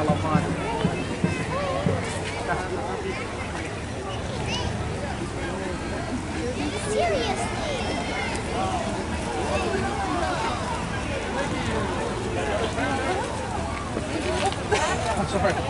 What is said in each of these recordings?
Lumiselta taitaa olla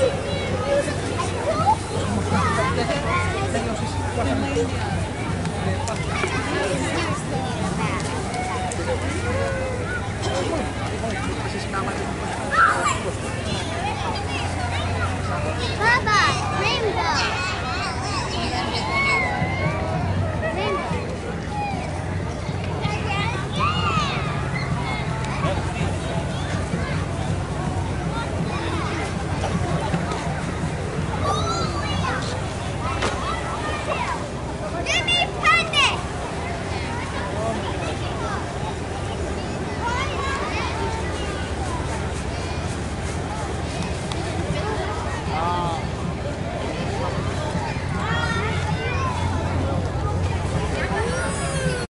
Thank you.